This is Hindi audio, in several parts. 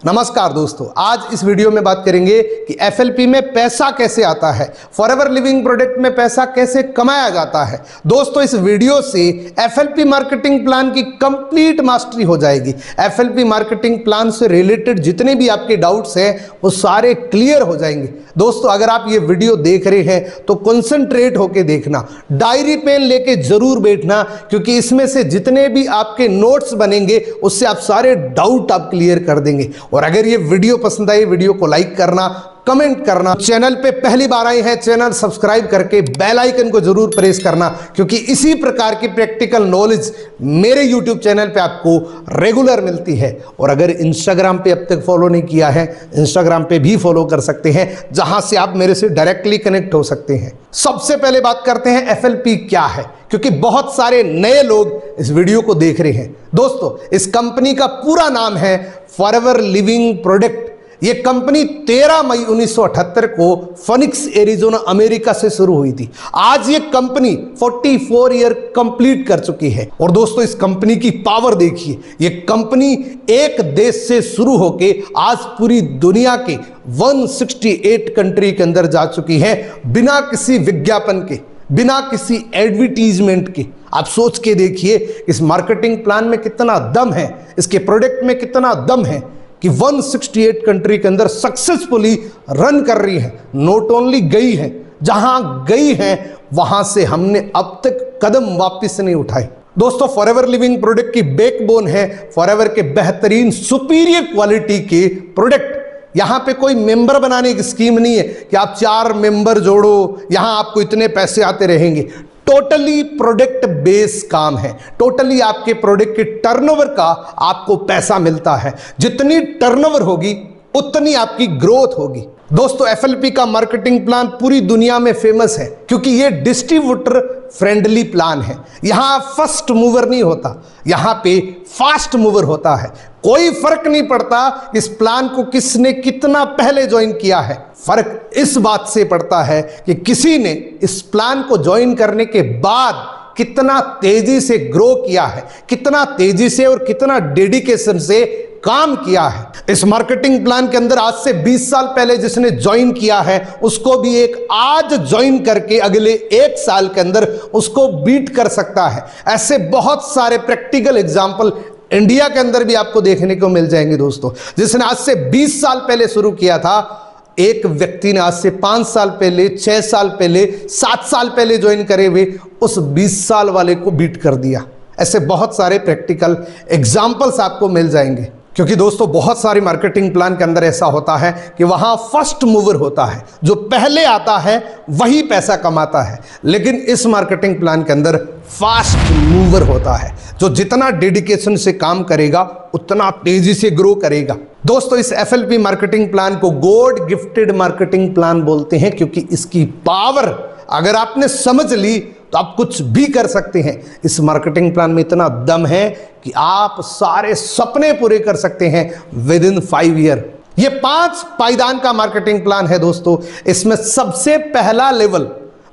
नमस्कार दोस्तों, आज इस वीडियो में बात करेंगे कि एफएलपी में पैसा कैसे आता है फॉर एवर लिविंग प्रोडक्ट में पैसा कैसे कमाया जाता है। दोस्तों, इस वीडियो से एफएलपी मार्केटिंग प्लान की कंप्लीट मास्टरी हो जाएगी। एफएलपी मार्केटिंग प्लान से रिलेटेड जितने भी आपके डाउट्स हैं, वो सारे क्लियर हो जाएँगे। दोस्तों, अगर आप ये वीडियो देख रहे हैं तो कंसंट्रेट होके देखना। डायरी पेन लेके ज़रूर बैठना, क्योंकि इसमें से जितने भी आपके नोट्स बनेंगे, उससे आप सारे डाउट आप क्लियर कर देंगे। और अगर ये वीडियो पसंद आई, वीडियो को लाइक करना कमेंट करना चैनल पे पहली बार आए हैं चैनल सब्सक्राइब करके बेल आइकन को ज़रूर प्रेस करना, क्योंकि इसी प्रकार की प्रैक्टिकल नॉलेज मेरे यूट्यूब चैनल पे आपको रेगुलर मिलती है। और अगर इंस्टाग्राम पे अब तक फॉलो नहीं किया है इंस्टाग्राम पे भी फॉलो कर सकते हैं, जहाँ से आप मेरे से डायरेक्टली कनेक्ट हो सकते हैं। सबसे पहले बात करते हैं FLP क्या है? क्योंकि बहुत सारे नए लोग इस वीडियो को देख रहे हैं। दोस्तों, इस कंपनी का पूरा नाम है फॉर लिविंग प्रोडक्ट ये कंपनी 13 मई 1978 को फनिक्स एरिजोना अमेरिका से शुरू हुई थी। आज ये कंपनी 44 ईयर कंप्लीट कर चुकी है। और दोस्तों, इस कंपनी की पावर देखिए। ये कंपनी एक देश से शुरू होके आज पूरी दुनिया के 168 कंट्री के अंदर जा चुकी है, बिना किसी विज्ञापन के। बिना किसी एडवर्टीजमेंट के। आप सोच के देखिए, इस मार्केटिंग प्लान में कितना दम है, इसके प्रोडक्ट में कितना दम है कि 168 कंट्री के अंदर सक्सेसफुली रन कर रही है, नोट ओनली गई है। जहाँ गई है, वहाँ से हमने अब तक कदम वापस नहीं उठाए। दोस्तों फॉरएवर लिविंग प्रोडक्ट की बैकबोन है फॉरएवर के बेहतरीन सुपीरियर क्वालिटी के प्रोडक्ट यहाँ पे कोई मेंबर बनाने की स्कीम नहीं है कि आप चार मेंबर जोड़ो, यहाँ आपको इतने पैसे आते रहेंगे। टोटली प्रोडक्ट बेस काम है। टोटली आपके प्रोडक्ट के टर्नओवर का आपको पैसा मिलता है। जितनी टर्नओवर होगी, उतनी आपकी ग्रोथ होगी। दोस्तों एफएलपी का मार्केटिंग प्लान पूरी दुनिया में फ़ेमस है, क्योंकि ये डिस्ट्रीब्यूटर फ्रेंडली प्लान है। यहाँ फ़र्स्ट मूवर नहीं होता, यहाँ पे फास्ट मूवर होता है। कोई फ़र्क नहीं पड़ता इस प्लान को किसने कितना पहले ज्वाइन किया है। फ़र्क इस बात से पड़ता है कि किसी ने इस प्लान को ज्वाइन करने के बाद कितना तेज़ी से ग्रो किया है, कितना तेज़ी से और कितना डेडिकेशन से काम किया है। इस मार्केटिंग प्लान के अंदर आज से 20 साल पहले जिसने ज्वाइन किया है, उसको भी एक आज ज्वाइन करके अगले एक साल के अंदर उसको बीट कर सकता है। ऐसे बहुत सारे प्रैक्टिकल एग्ज़ाम्पल इंडिया के अंदर भी आपको देखने को मिल जाएँगे दोस्तों। जिसने आज से 20 साल पहले शुरू किया था, एक व्यक्ति ने आज से पाँच साल पहले, छह साल पहले, सात साल पहले ज्वाइन करे हुए उस बीस साल वाले को बीट कर दिया। ऐसे बहुत सारे प्रैक्टिकल एग्जाम्पल्स आपको मिल जाएँगे। क्योंकि दोस्तों, बहुत सारी मार्केटिंग प्लान के अंदर ऐसा होता है कि वहाँ फ़र्स्ट मूवर होता है। जो पहले आता है, वही पैसा कमाता है। लेकिन इस मार्केटिंग प्लान के अंदर फास्ट मूवर होता है। जो जितना डेडिकेशन से काम करेगा, उतना तेज़ी से ग्रो करेगा। दोस्तों, इस एफ़ मार्केटिंग प्लान को गोड गिफ्टेड मार्केटिंग प्लान बोलते हैं, क्योंकि इसकी पावर अगर आपने समझ ली तो आप कुछ भी कर सकते हैं। इस मार्केटिंग प्लान में इतना दम है कि आप सारे सपने पूरे कर सकते हैं विद इन फाइव ईयर ये पाँच पायदान का मार्केटिंग प्लान है दोस्तों। इसमें सबसे पहला लेवल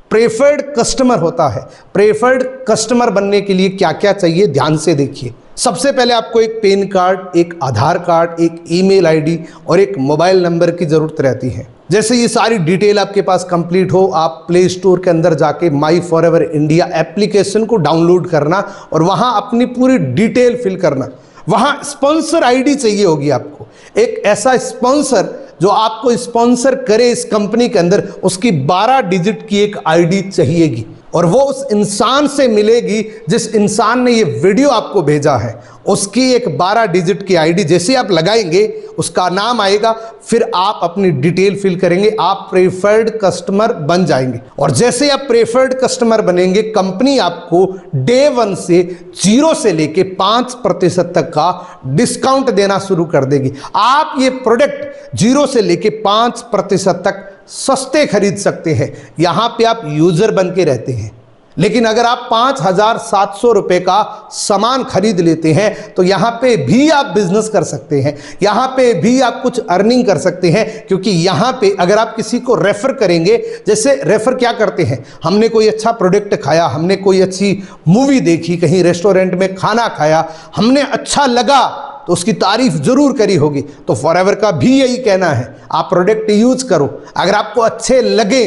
प्रेफर्ड कस्टमर होता है। प्रेफर्ड कस्टमर बनने के लिए क्या क्या चाहिए? ध्यान से देखिए। सबसे पहले आपको एक पेन कार्ड, एक आधार कार्ड, एक ईमेल आईडी और एक मोबाइल नंबर की ज़रूरत रहती है। जैसे ये सारी डिटेल आपके पास कंप्लीट हो, आप प्ले स्टोर के अंदर जाके my for ever India application को डाउनलोड करना और वहाँ अपनी पूरी डिटेल फिल करना। वहाँ स्पॉन्सर आईडी चाहिए होगी आपको। एक ऐसा स्पॉन्सर जो आपको स्पॉन्सर करे इस कंपनी के अंदर, उसकी 12 डिजिट की एक आईडी चाहिएगी। और वो उस इंसान से मिलेगी जिस इंसान ने ये वीडियो आपको भेजा है। उसकी एक 12 डिजिट की आईडी जैसे आप लगाएँगे, उसका नाम आएगा, फिर आप अपनी डिटेल फिल करेंगे, आप प्रेफर्ड कस्टमर बन जाएँगे। और जैसे आप प्रेफर्ड कस्टमर बनेंगे, कंपनी आपको डे वन से ज़ीरो से लेके पाँच प्रतिशत तक का डिस्काउंट देना शुरू कर देगी। आप ये प्रोडक्ट ज़ीरो से लेके पाँच प्रतिशत तक सस्ते खरीद सकते हैं। यहाँ पे आप यूज़र बन के रहते हैं। लेकिन अगर आप पाँच हज़ार सात सौ रुपए का सामान खरीद लेते हैं तो यहाँ पे भी आप बिज़नेस कर सकते हैं, यहाँ पे भी आप कुछ अर्निंग कर सकते हैं, क्योंकि यहाँ पे अगर आप किसी को रेफर करेंगे, जैसे रेफर क्या करते हैं? हमने कोई अच्छा प्रोडक्ट खाया, हमने कोई अच्छी मूवी देखी, कहीं रेस्टोरेंट में खाना खाया, हमने अच्छा लगा तो उसकी तारीफ़ ज़रूर करी होगी तो फॉर का भी यही कहना है, आप प्रोडक्ट यूज़ करो, अगर आपको अच्छे लगे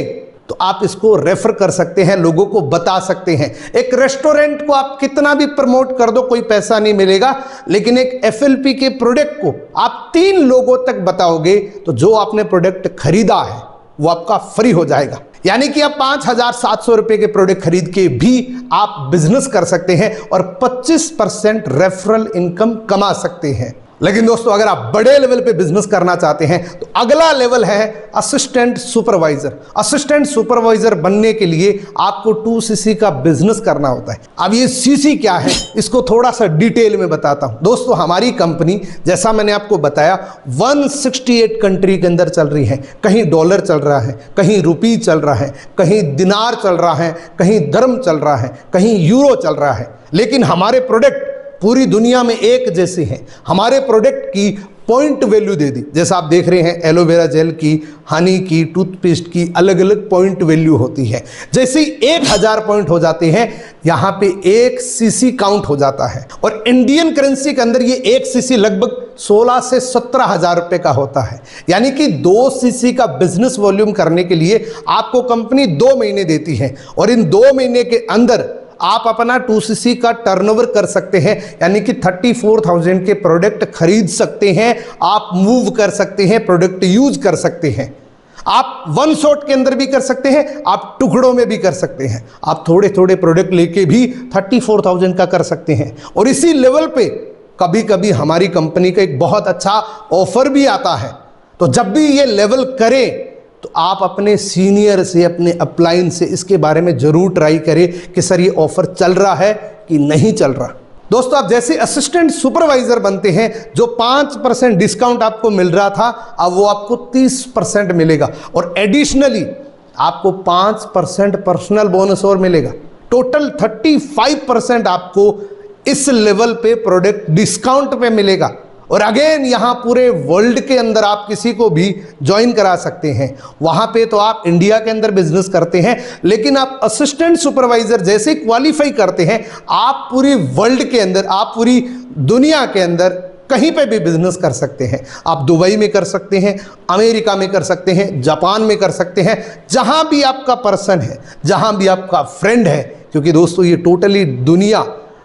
तो आप इसको रेफर कर सकते हैं, लोगों को बता सकते हैं। एक रेस्टोरेंट को आप कितना भी प्रमोट कर दो, कोई पैसा नहीं मिलेगा, लेकिन एक एफएलपी के प्रोडक्ट को आप तीन लोगों तक बताओगे तो जो आपने प्रोडक्ट खरीदा है, वो आपका फ्री हो जाएगा। यानी कि आप पाँच हज़ार सात सौ रुपए के प्रोडक्ट खरीद के भी आप बिज़नेस कर सकते हैं और 25 परसेंट रेफरल इनकम कमा सकते हैं। लेकिन दोस्तों, अगर आप बड़े लेवल पे बिज़नेस करना चाहते हैं तो अगला लेवल है असिस्टेंट सुपरवाइजर असिस्टेंट सुपरवाइजर बनने के लिए आपको टू सीसी का बिज़नेस करना होता है। अब ये सीसी क्या है? इसको थोड़ा सा डिटेल में बताता हूँ। दोस्तों, हमारी कंपनी जैसा मैंने आपको बताया 168 कंट्री के अंदर चल रही है। कहीं डॉलर चल रहा है, कहीं रुपी चल रहा है, कहीं दिनार चल रहा है, कहीं धर्म चल रहा है, कहीं यूरो चल रहा है। लेकिन हमारे प्रोडक्ट पूरी दुनिया में एक जैसे हैं। हमारे प्रोडक्ट की पॉइंट वैल्यू दे दी। जैसा आप देख रहे हैं एलोवेरा जेल की हनी की टूथपेस्ट की अलग अलग पॉइंट वैल्यू होती है। जैसे एक हज़ार पॉइंट हो जाते हैं, यहाँ पे एक सीसी काउंट हो जाता है। और इंडियन करेंसी के अंदर ये एक सीसी लगभग 16 से सत्रह हज़ार रुपए का होता है। यानी कि दो सीसी का बिज़नेस वॉल्यूम करने के लिए आपको कंपनी दो महीने देती है। और इन दो महीने के अंदर आप अपना टू सी का टर्नओवर कर सकते हैं, यानी कि थर्टी फोर थाउज़ेंड के प्रोडक्ट खरीद सकते हैं, आप मूव कर सकते हैं प्रोडक्ट यूज़ कर सकते हैं। आप वन शॉट के अंदर भी कर सकते हैं, आप टुकड़ों में भी कर सकते हैं। आप थोड़े थोड़े प्रोडक्ट लेके भी थर्टी फोर थाउज़ेंड का कर सकते हैं। और इसी लेवल पे कभी कभी हमारी कंपनी का एक बहुत अच्छा ऑफ़र भी आता है। तो जब भी ये लेवल करें तो आप अपने सीनियर से, अपने अपलाइन से इसके बारे में ज़रूर ट्राई करें कि सर ये ऑफ़र चल रहा है कि नहीं चल रहा। दोस्तों, आप जैसे असिस्टेंट सुपरवाइजर बनते हैं, जो पाँच परसेंट डिस्काउंट आपको मिल रहा था, अब वो आपको तीस परसेंट मिलेगा। और एडिशनली आपको पाँच परसेंट पर्सनल बोनस और मिलेगा। टोटल थर्टी फाइव परसेंट आपको इस लेवल पे प्रोडक्ट डिस्काउंट पे मिलेगा। और अगेन यहाँ पूरे वर्ल्ड के अंदर आप किसी को भी ज्वाइन करा सकते हैं। वहाँ पे तो आप इंडिया के अंदर बिज़नेस करते हैं, लेकिन आप असिस्टेंट सुपरवाइजर जैसे क्वालिफाई करते हैं, आप पूरी वर्ल्ड के अंदर, आप पूरी दुनिया के अंदर कहीं पे भी बिज़नेस कर सकते हैं। आप दुबई में कर सकते हैं, अमेरिका में कर सकते हैं, जापान में कर सकते हैं, जहाँ भी आपका पर्सन है, जहाँ भी आपका फ्रेंड है, क्योंकि दोस्तों, ये टोटली दुनिया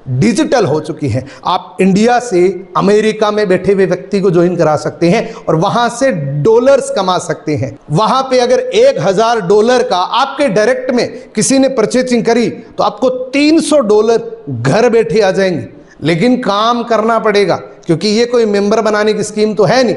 डिजिटल हो चुकी है। आप इंडिया से अमेरिका में बैठे हुए व्यक्ति को ज्वाइन करा सकते हैं और वहाँ से डॉलर्स कमा सकते हैं। वहाँ पे अगर एक हज़ार डॉलर का आपके डायरेक्ट में किसी ने परचेजिंग करी तो आपको 300 डॉलर घर बैठे आ जाएँगे। लेकिन काम करना पड़ेगा, क्योंकि ये कोई मेंबर बनाने की स्कीम तो है नहीं।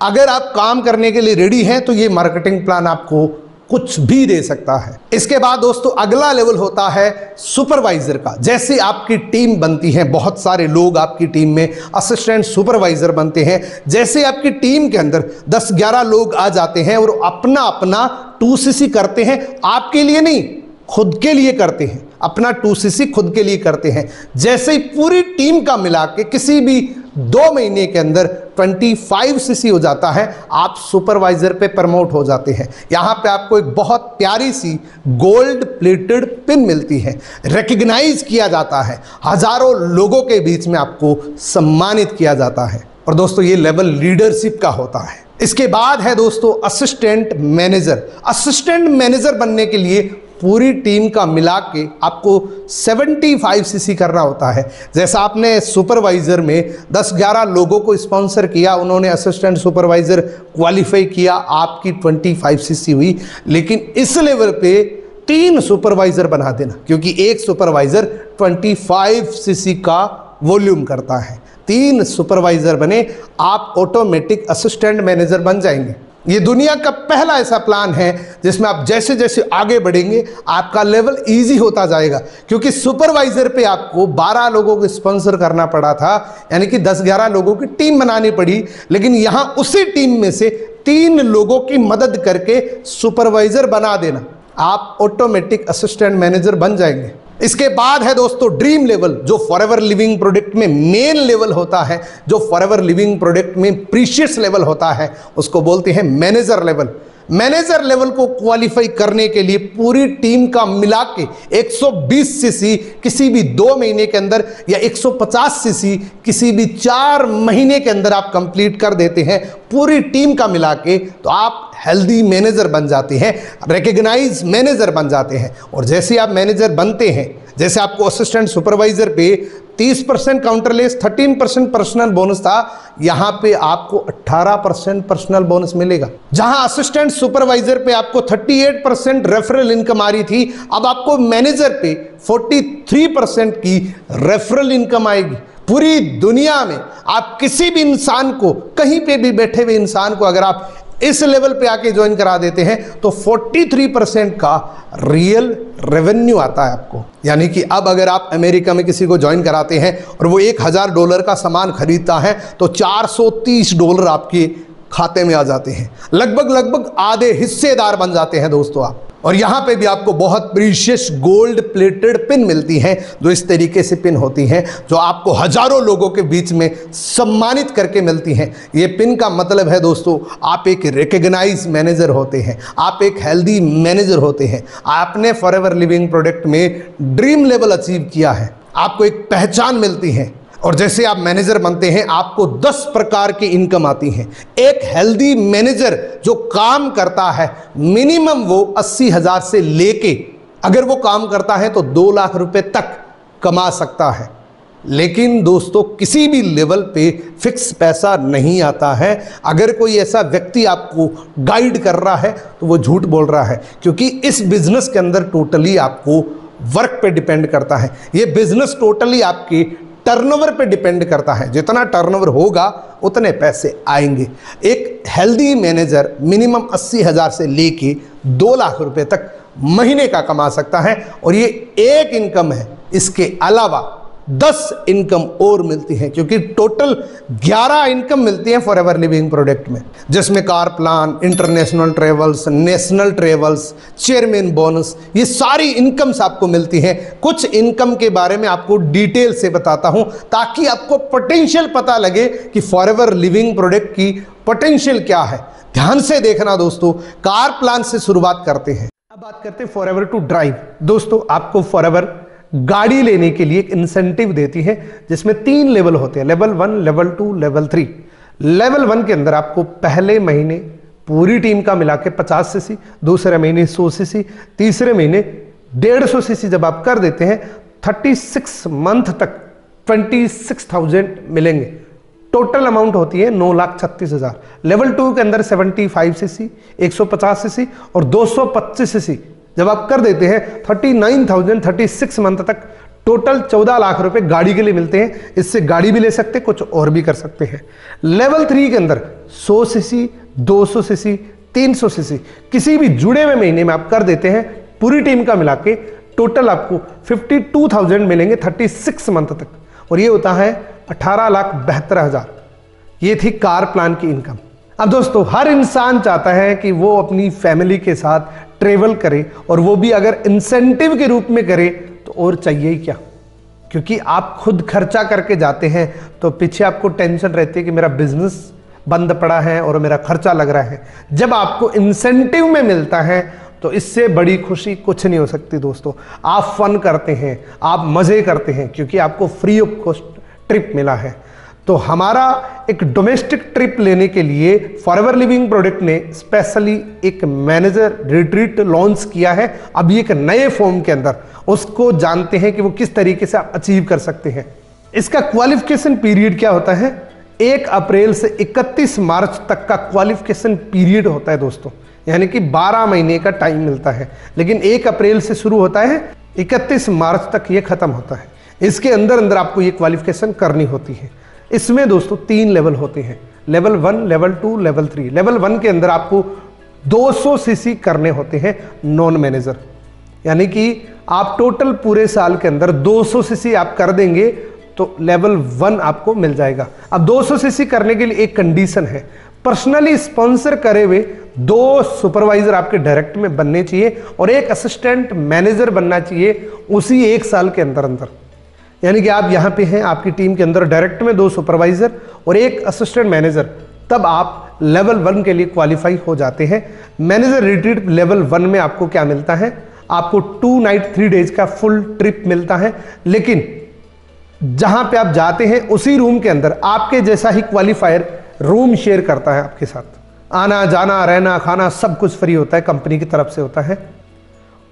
अगर आप काम करने के लिए रेडी हैं तो ये मार्केटिंग प्लान आपको कुछ भी दे सकता है। इसके बाद दोस्तों, अगला लेवल होता है सुपरवाइजर का। जैसे आपकी टीम बनती है, बहुत सारे लोग आपकी टीम में असिस्टेंट सुपरवाइजर बनते हैं। जैसे आपकी टीम के अंदर 10-11 लोग आ जाते हैं और अपना अपना टू करते हैं, आपके लिए नहीं, खुद के लिए करते हैं। अपना टू खुद के लिए करते हैं। जैसे ही पूरी टीम का मिला के किसी भी दो महीने के अंदर 25 सीसी हो जाता है, आप सुपरवाइजर पे प्रमोट हो जाते हैं। यहाँ पे आपको एक बहुत प्यारी सी गोल्ड प्लेटेड पिन मिलती है। रिकग्नाइज किया जाता है। हज़ारों लोगों के बीच में आपको सम्मानित किया जाता है। और दोस्तों, ये लेवल लीडरशिप का होता है। इसके बाद है दोस्तों असिस्टेंट मैनेजर असिस्टेंट मैनेजर बनने के लिए पूरी टीम का मिला के आपको 75 सीसी करना होता है। जैसा आपने सुपरवाइज़र में 10-11 लोगों को स्पॉन्सर किया, उन्होंने असिस्टेंट सुपरवाइज़र क्वालिफाई किया, आपकी 25 सीसी हुई। लेकिन इस लेवल पे तीन सुपरवाइज़र बना देना, क्योंकि एक सुपरवाइज़र 25 सीसी का वॉल्यूम करता है। तीन सुपरवाइज़र बने, आप ऑटोमेटिक असिस्टेंट मैनेजर बन जाएँगे। ये दुनिया का पहला ऐसा प्लान है जिसमें आप जैसे जैसे आगे बढ़ेंगे, आपका लेवल इजी होता जाएगा। क्योंकि सुपरवाइजर पे आपको 12 लोगों को स्पॉन्सर करना पड़ा था, यानी कि 10-11 लोगों की टीम बनानी पड़ी। लेकिन यहाँ उसी टीम में से तीन लोगों की मदद करके सुपरवाइजर बना देना। आप ऑटोमेटिक असिस्टेंट मैनेजर बन जाएँगे। इसके बाद है दोस्तों ड्रीम लेवल जो फॉरएवर लिविंग प्रोडक्ट में मेन लेवल होता है, जो फॉरएवर लिविंग प्रोडक्ट में प्रीशियस लेवल होता है, उसको बोलते हैं मैनेजर लेवल मैनेजर लेवल को क्वालिफाई करने के लिए पूरी टीम का मिला के 120 सीसी किसी भी दो महीने के अंदर या 150 सीसी किसी भी चार महीने के अंदर आप कंप्लीट कर देते हैं, पूरी टीम का मिला के तो आप हेल्दी मैनेजर बन जाते हैं रिकग्नाइज मैनेजर बन जाते हैं। और जैसे आप मैनेजर बनते हैं, जैसे आपको असिस्टेंट सुपरवाइजर पे 30 परसेंट काउंटरलेस 13 परसेंट पर्सनल बोनस था, यहाँ पे आपको 18 परसेंट पर्सनल बोनस मिलेगा। जहाँ असिस्टेंट सुपरवाइजर पे आपको 38 परसेंट रेफरल इनकम आ रही थी, अब आपको मैनेजर पे 43 परसेंट की रेफरल इनकम आएगी। पूरी दुनिया में आप किसी भी इंसान को, कहीं पे भी बैठे हुए इंसान को अगर आप इस लेवल पे आके ज्वाइन करा देते हैं तो 43 परसेंट का रियल रेवेन्यू आता है आपको। यानी कि अब अगर आप अमेरिका में किसी को ज्वाइन कराते हैं और वो एक हज़ार डॉलर का सामान खरीदता है तो 430 डॉलर आपके खाते में आ जाते हैं। लगभग लगभग आधे हिस्सेदार बन जाते हैं दोस्तों आप। और यहाँ पे भी आपको बहुत प्रीशियस गोल्ड प्लेटेड पिन मिलती हैं, जो इस तरीके से पिन होती हैं, जो आपको हज़ारों लोगों के बीच में सम्मानित करके मिलती हैं। ये पिन का मतलब है दोस्तों, आप एक रिकग्नाइज मैनेजर होते हैं, आप एक हेल्दी मैनेजर होते हैं, आपने फॉर लिविंग प्रोडक्ट में ड्रीम लेवल अचीव किया है, आपको एक पहचान मिलती है। और जैसे आप मैनेजर बनते हैं, आपको 10 प्रकार की इनकम आती हैं। एक हेल्दी मैनेजर जो काम करता है, मिनिमम वो अस्सी हज़ार से लेके, अगर वो काम करता है तो दो लाख रुपए तक कमा सकता है। लेकिन दोस्तों, किसी भी लेवल पे फिक्स पैसा नहीं आता है। अगर कोई ऐसा व्यक्ति आपको गाइड कर रहा है तो वो झूठ बोल रहा है, क्योंकि इस बिज़नेस के अंदर टोटली आपको वर्क पे डिपेंड करता है। ये बिज़नेस टोटली आपकी टर्नओवर पे डिपेंड करता है। जितना टर्नओवर होगा, उतने पैसे आएँगे। एक हेल्दी मैनेजर मिनिमम अस्सी हज़ार से लेके दो लाख रुपए तक महीने का कमा सकता है और ये एक इनकम है। इसके अलावा दस इनकम और मिलती हैं, क्योंकि टोटल ग्यारह इनकम मिलती हैं फॉर एवर लिविंग प्रोडक्ट में। जिसमें car plan international travels national travels chairman bonus ये सारी इनकम्स आपको मिलती हैं। कुछ इनकम के बारे में आपको डिटेल से बताता हूँ, ताकि आपको पोटेंशियल पता लगे कि फॉर एवर लिविंग प्रोडक्ट की पोटेंशियल क्या है। ध्यान से देखना दोस्तों, कार प्लान से शुरुआत करते हैं। अब बात करते हैं फॉर एवर टू ड्राइव दोस्तों, आपको फॉर एवर गाड़ी लेने के लिए एक इंसेंटिव देती है, जिसमें तीन लेवल होते हैं। Level one level two level three level one के अंदर आपको पहले महीने पूरी टीम का मिला के पचास सी दूसरे महीने सौ सी तीसरे महीने डेढ़ सौ सी जब आप कर देते हैं थर्टी सिक्स मंथ तक ट्वेंटी सिक्स थाउज़ेंड मिलेंगे। टोटल अमाउंट होती है नौ लाख छत्तीस हज़ार। लेवल टू के अंदर सेवेंटी फाइव सी सी एक सौ पचास सी सी और दो सौ पच्चीस सी सी जब आप कर देते हैं, thirty nine thousand thirty six month तक टोटल चौदह लाख रुपए गाड़ी के लिए मिलते हैं। इससे गाड़ी भी ले सकते हैं, कुछ और भी कर सकते हैं। लेवल थ्री के अंदर सौ सीसी, दो सौ सीसी, तीन सौ सीसी, किसी भी जुड़े हुए महीने में आप कर देते हैं, पूरी टीम का मिला के टोटल आपको फिफ्टी टू थाउज़ेंड मिलेंगे थर्टी सिक्स मंथ तक। और ये होता है अठारह लाख बहत्तर हज़ार। ये थी कार प्लान की इनकम। अब दोस्तों, हर इंसान चाहता है कि वो अपनी फैमिली के साथ ट्रेवल करे और वो भी अगर इंसेंटिव के रूप में करे तो और चाहिए ही क्या? क्योंकि आप खुद खर्चा करके जाते हैं तो पीछे आपको टेंशन रहती है कि मेरा बिज़नेस बंद पड़ा है और मेरा खर्चा लग रहा है। जब आपको इंसेंटिव में मिलता है तो इससे बड़ी खुशी कुछ नहीं हो सकती दोस्तों। आप फन करते हैं, आप मज़े करते हैं, क्योंकि आपको फ्री ऑफ़ कॉस्ट ट्रिप मिला है। तो हमारा एक डोमेस्टिक ट्रिप लेने के लिए फॉरएवर लिविंग प्रोडक्ट ने स्पेशली एक मैनेजर रिट्रीट लॉन्च किया है। अभी एक नए फॉर्म के अंदर, उसको जानते हैं कि वो किस तरीके से आप अचीव कर सकते हैं। इसका क्वालिफिकेशन पीरियड क्या होता है? एक अप्रैल से 31 मार्च तक का क्वालिफिकेशन पीरियड होता है दोस्तों। यानी कि 12 महीने का टाइम मिलता है। लेकिन एक अप्रैल से शुरू होता है 31 मार्च तक ये खत्म होता है। इसके अंदर अंदर आपको ये क्वालिफिकेशन करनी होती है। इसमें दोस्तों तीन लेवल होते हैं। Level one level two level three level one के अंदर आपको 200 सीसी करने होते हैं नॉन मैनेजर यानी कि आप टोटल पूरे साल के अंदर 200 सीसी आप कर देंगे तो लेवल वन आपको मिल जाएगा। अब 200 सीसी करने के लिए एक कंडीशन है। पर्सनली स्पॉन्सर करे हुए दो सुपरवाइजर आपके डायरेक्ट में बनने चाहिए और एक असिस्टेंट मैनेजर बनना चाहिए उसी एक साल के अंदर अंदर यानी कि आप यहाँ पे हैं, आपकी टीम के अंदर डायरेक्ट में दो सुपरवाइजर और एक असिस्टेंट मैनेजर। तब आप लेवल वन के लिए क्वालिफाई हो जाते हैं। मैनेजर रिट्रीट लेवल वन में आपको क्या मिलता है? आपको टू नाइट, थ्री डेज़ का फुल ट्रिप मिलता है। लेकिन जहाँ पे आप जाते हैं, उसी रूम के अंदर आपके जैसा ही क्वालिफायर रूम शेयर करता है आपके साथ। आना, जाना, रहना, खाना सब कुछ फ्री होता है कंपनी की तरफ़ से होता है।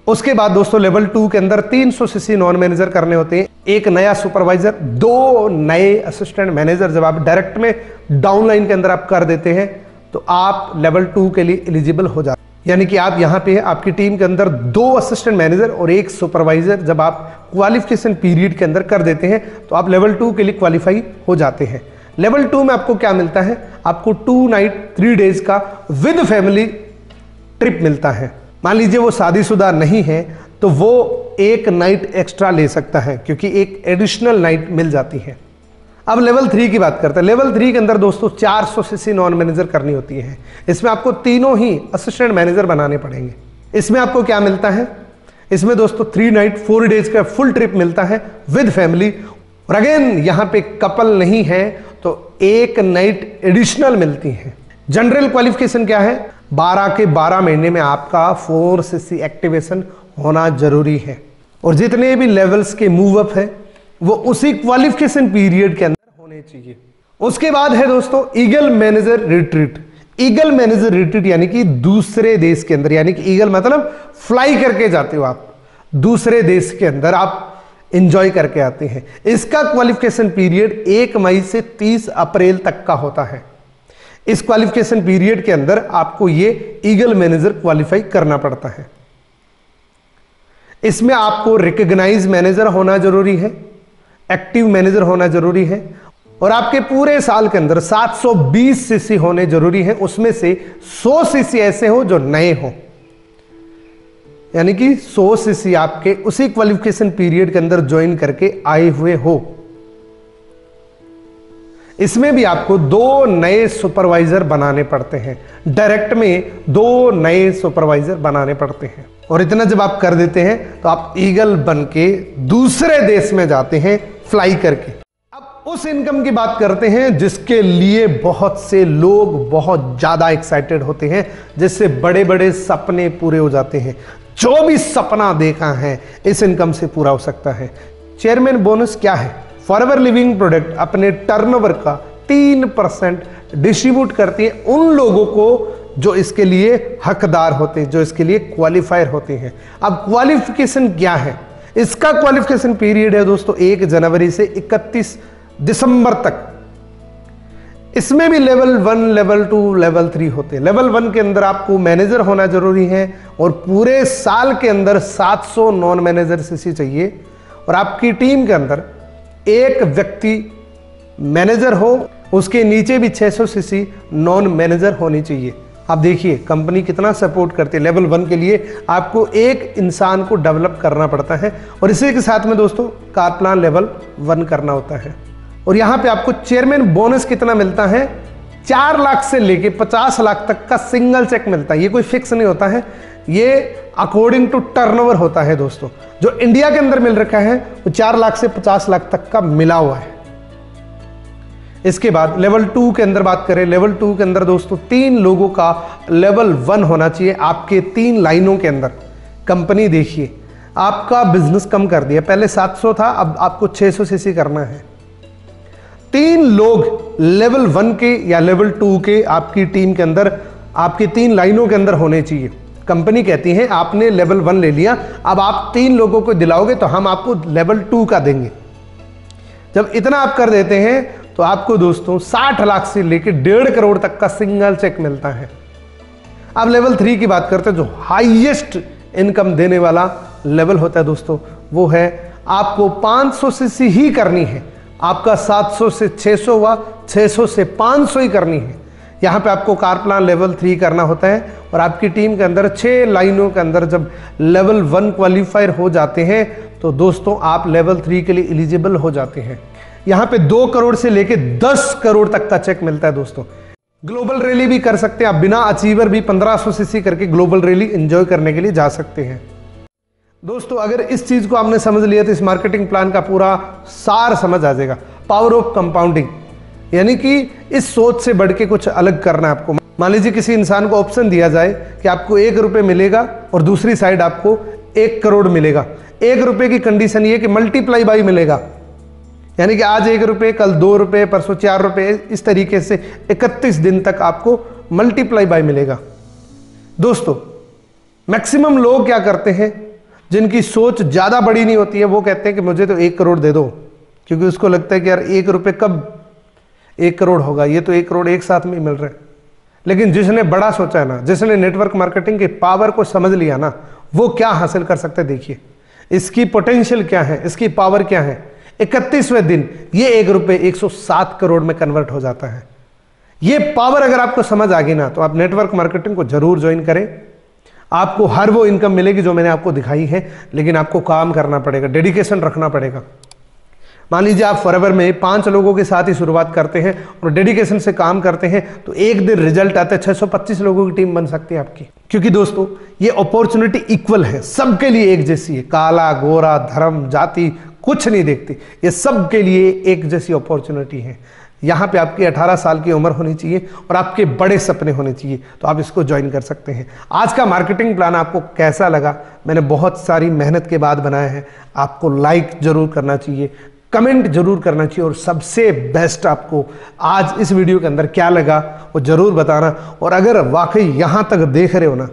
उसके बाद दोस्तों लेवल टू के अंदर 300 सीसी नॉन मैनेजर करने होते हैं। एक नया सुपरवाइजर दो नए असिस्टेंट मैनेजर जब आप डायरेक्ट में डाउनलाइन के अंदर आप कर देते हैं तो आप लेवल टू के लिए एलिजिबल हो जाते यानी कि आप यहाँ पे आपकी टीम के अंदर दो असिस्टेंट मैनेजर और एक सुपरवाइजर जब आप क्वालिफिकेशन पीरियड के अंदर कर देते हैं तो आप लेवल टू के लिए क्वालिफाई हो जाते हैं। लेवल टू में आपको क्या मिलता है? आपको टू नाइट थ्री डेज़ का विद फैमिली ट्रिप मिलता है। मान लीजिए वो शादीशुदा नहीं है तो वो एक नाइट एक्स्ट्रा ले सकता है, क्योंकि एक एडिशनल नाइट मिल जाती है। अब लेवल थ्री की बात करते हैं। लेवल थ्री के अंदर दोस्तों 400 सीसी नॉन मैनेजर करनी होती है। इसमें आपको तीनों ही असिस्टेंट मैनेजर बनाने पड़ेंगे। इसमें आपको क्या मिलता है? इसमें दोस्तों थ्री नाइट फोर डेज़ का फुल ट्रिप मिलता है विद फैमिली और अगेन यहाँ पे कपल नहीं है तो एक नाइट एडिशनल मिलती है। जनरल क्वालिफिकेशन क्या है? 12 के 12 महीने में आपका फोर सीसी एक्टिवेशन होना ज़रूरी है। और जितने भी लेवल्स के मूव अप है, वो उसी क्वालिफिकेशन पीरियड के अंदर होने चाहिए। उसके बाद है दोस्तों eagle manager retreat eagle manager retreat यानी कि दूसरे देश के अंदर, यानी कि ईगल मतलब फ्लाई करके जाते हो आप। दूसरे देश के अंदर आप इंजॉय करके आते हैं। इसका क्वालिफिकेशन पीरियड एक मई से 30 अप्रैल तक का होता है। इस क्वालिफिकेशन पीरियड के अंदर आपको ये ईगल मैनेजर क्वालिफाई करना पड़ता है। इसमें आपको रिकग्नाइज मैनेजर होना ज़रूरी है एक्टिव मैनेजर होना ज़रूरी है और आपके पूरे साल के अंदर 720 सीसी होने ज़रूरी है। उसमें से 100 सीसी ऐसे हो जो नए हो। यानी कि 100 सीसी आपके उसी क्वालिफिकेशन पीरियड के अंदर ज्वाइन करके आए हुए हो। इसमें भी आपको दो नए सुपरवाइजर बनाने पड़ते हैं। डायरेक्ट में दो नए सुपरवाइजर बनाने पड़ते हैं। और इतना जब आप कर देते हैं तो आप ईगल बन के दूसरे देश में जाते हैं, फ्लाई करके। अब उस इनकम की बात करते हैं, जिसके लिए बहुत से लोग बहुत ज़्यादा एक्साइटेड होते हैं, जिससे बड़े बड़े सपने पूरे हो जाते हैं। जो भी सपना देखा है, इस इनकम से पूरा हो सकता है। चेयरमैन बोनस क्या है? फॉरएवर लिविंग प्रोडक्ट अपने टर्नओवर का तीन परसेंट डिस्ट्रीब्यूट करती है उन लोगों को जो इसके लिए हकदार होते हैं, जो इसके लिए क्वालिफायर होते हैं। अब क्वालिफिकेशन क्या है? इसका क्वालिफिकेशन पीरियड है दोस्तों एक जनवरी से 31 दिसंबर तक। इसमें भी level one level two level three होते हैं। लेवल वन के अंदर आपको मैनेजर होना ज़रूरी है और पूरे साल के अंदर 700 नॉन मैनेजर सीसी चाहिए। और आपकी टीम के अंदर एक व्यक्ति मैनेजर हो, उसके नीचे भी 600 सीसी नॉन मैनेजर होनी चाहिए। आप देखिए, कंपनी कितना सपोर्ट करती है। लेवल वन के लिए आपको एक इंसान को डेवलप करना पड़ता है। और इसी के साथ में दोस्तों, कार प्लान लेवल वन करना होता है। और यहाँ पे आपको चेयरमैन बोनस कितना मिलता है? चार लाख से लेके पचास लाख तक का सिंगल चेक मिलता है। ये कोई फिक्स नहीं होता है। ये अकॉर्डिंग टू टर्नओवर होता है दोस्तों। जो इंडिया के अंदर मिल रखा है, वो चार लाख से पचास लाख तक का मिला हुआ है। इसके बाद लेवल टू के अंदर बात करें लेवल टू के अंदर दोस्तों, तीन लोगों का लेवल वन होना चाहिए आपके तीन लाइनों के अंदर। कंपनी देखिए, आपका बिज़नेस कम कर दिया। पहले 700 था, अब आपको 600 सीसी करना है। तीन लोग लेवल वन के या लेवल टू के आपकी टीम के अंदर, आपकी तीन लाइनों के अंदर होने चाहिए। कंपनी कहती है, आपने लेवल वन ले लिया, अब आप तीन लोगों को दिलाओगे तो हम आपको लेवल टू का देंगे। जब इतना आप कर देते हैं तो आपको दोस्तों 60 लाख से लेकर डेढ़ करोड़ तक का सिंगल चेक मिलता है। अब लेवल थ्री की बात करते हैं, जो हाईएस्ट इनकम देने वाला लेवल होता है दोस्तों, वो है आपको 500 सीसी ही करनी है। आपका 700 से 600 हुआ 600 से 500 ही करनी है। यहाँ पे आपको कार प्लान लेवल थ्री करना होता है और आपकी टीम के अंदर छः लाइनों के अंदर जब लेवल वन क्वालिफायर हो जाते हैं तो दोस्तों आप लेवल थ्री के लिए एलिजिबल हो जाते हैं। यहाँ पे दो करोड़ से लेके दस करोड़ तक का चेक मिलता है दोस्तों। ग्लोबल रैली भी कर सकते हैं आप, बिना अचीवर भी 1500 सीसी करके ग्लोबल रैली एंजॉय करने के लिए जा सकते हैं। दोस्तों, अगर इस चीज़ को आपने समझ लिया तो इस मार्केटिंग प्लान का पूरा सार समझ आ जाएगा। पावर ऑफ़ कंपाउंडिंग यानी कि इस सोच से बढ़ के कुछ अलग करना है आपको। मान लीजिए किसी इंसान को ऑप्शन दिया जाए कि आपको एक रुपये मिलेगा और दूसरी साइड आपको एक करोड़ मिलेगा। एक रुपये की कंडीशन ये कि मल्टीप्लाई बाई मिलेगा। यानी कि आज एक रुपये कल दो रुपये परसों चार रुपये इस तरीके से इकतीस दिन तक आपको मल्टीप्लाई बाय मिलेगा। दोस्तों मैक्सिमम लोग क्या करते हैं? जिनकी सोच ज़्यादा बड़ी नहीं होती है, वो कहते हैं कि मुझे तो एक करोड़ दे दो। क्योंकि उसको लगता है कि यार एक रुपये कब एक करोड़ होगा, ये तो एक करोड़ एक साथ में मिल रहा है। लेकिन जिसने बड़ा सोचा है ना, जिसने नेटवर्क मार्केटिंग के पावर को समझ लिया ना, वो क्या हासिल कर सकते देखिए, इसकी पोटेंशियल क्या है, इसकी पावर क्या है? इकतीसवें दिन, ये एक रुपए 107 करोड़ में कन्वर्ट हो जाता है। ये पावर अगर आपको समझ आ गई ना तो आप नेटवर्क मार्केटिंग को ज़रूर ज्वाइन करें। आपको हर वो इनकम मिलेगी जो मैंने आपको दिखाई है, लेकिन आपको काम करना पड़ेगा डेडिकेशन रखना पड़ेगा। मान लीजिए आप फॉरएवर में पाँच लोगों के साथ ही शुरुआत करते हैं और डेडिकेशन से काम करते हैं तो एक दिन रिज़ल्ट आते हैं 625 लोगों की टीम बन सकती है आपकी। क्योंकि दोस्तों, ये अपॉर्चुनिटी इक्वल है, सबके लिए एक जैसी है। काला, गोरा, धर्म, जाति, कुछ नहीं देखती। ये सब के लिए एक जैसी अपॉर्चुनिटी है। यहाँ पे आपकी 18 साल की उम्र होनी चाहिए और आपके बड़े सपने होने चाहिए तो आप इसको ज्वाइन कर सकते हैं। आज का मार्केटिंग प्लान आपको कैसा लगा? मैंने बहुत सारी मेहनत के बाद बनाया है। आपको लाइक ज़रूर करना चाहिए। कमेंट ज़रूर करना चाहिए और सबसे बेस्ट आपको आज इस वीडियो के अंदर क्या लगा वो ज़रूर बताना। और अगर वाकई यहाँ तक देख रहे हो ना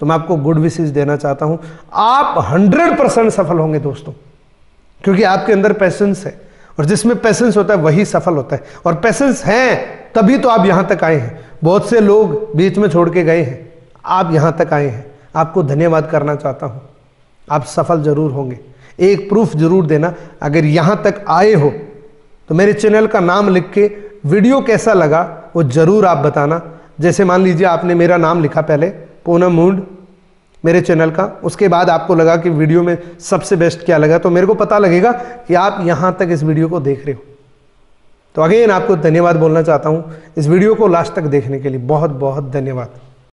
तो मैं आपको गुड विशेष देना चाहता हूँ। आप हंड्रेड परसेंट सफल होंगे दोस्तों, क्योंकि आपके अंदर पैसेंस है और जिसमें पैसेंस होता है वही सफल होता है। और पैसेंस हैं, तभी तो आप यहाँ तक आए हैं। बहुत से लोग बीच में छोड़ के गए हैं, आप यहाँ तक आए हैं। आपको धन्यवाद करना चाहता हूँ। आप सफल ज़रूर होंगे। एक प्रूफ ज़रूर देना, अगर यहाँ तक आए हो तो मेरे चैनल का नाम लिख के वीडियो कैसा लगा, वो ज़रूर आप बताना। जैसे मान लीजिए आपने मेरा नाम लिखा पहले, पूनम मूड, मेरे चैनल का, उसके बाद आपको लगा कि वीडियो में सबसे बेस्ट क्या लगा तो मेरे को पता लगेगा कि आप यहाँ तक इस वीडियो को देख रहे हो। तो अगेन आपको धन्यवाद बोलना चाहता हूँ, इस वीडियो को लास्ट तक देखने के लिए बहुत बहुत धन्यवाद।